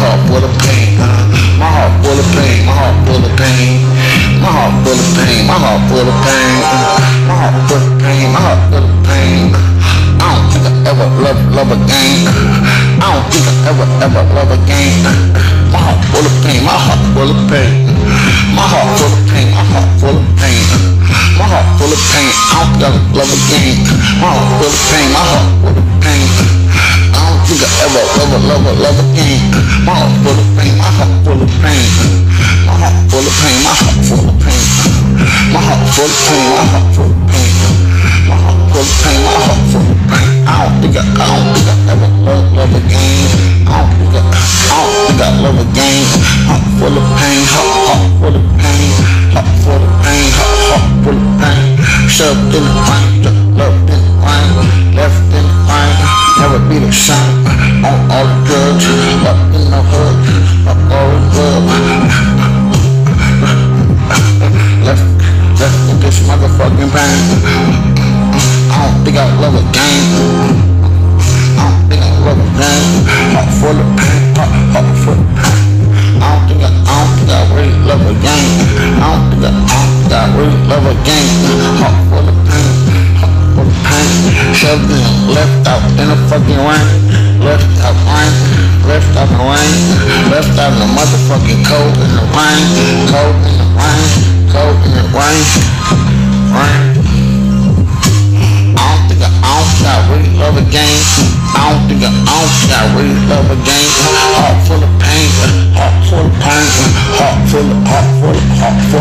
heart full of pain. My heart full of pain. My heart full of pain. My heart full of pain. My heart full of pain. My heart full of pain. My heart full of pain. I don't think I ever love love again. I don't think I ever ever love again. My heart full of pain. My heart full of pain. My heart full of pain. My heart full of pain. My heart full of pain. I don't think I love again. My heart full of pain. My heart full of pain a lover, lover. My heart full of pain, my heart full of pain. My heart full of pain, my heart full of pain. My heart full of pain, my heart full of pain. My heart full of pain, my heart full of pain. I don't think I, I don't think I ever love, love again. I don't think I, I don't think I love again. Heart full of pain, heart, heart full of pain. Left out in the fucking rain. Left out rain. Left out the rain. Left out the motherfucking cold in the rain. Cold in the rain. Cold in the rain. Rain. I don't think I, don't think I love a game. I don't think I, don't think I really love a game. Heart full of pain, heart full of pain, heart full of, heart full of, heart full of.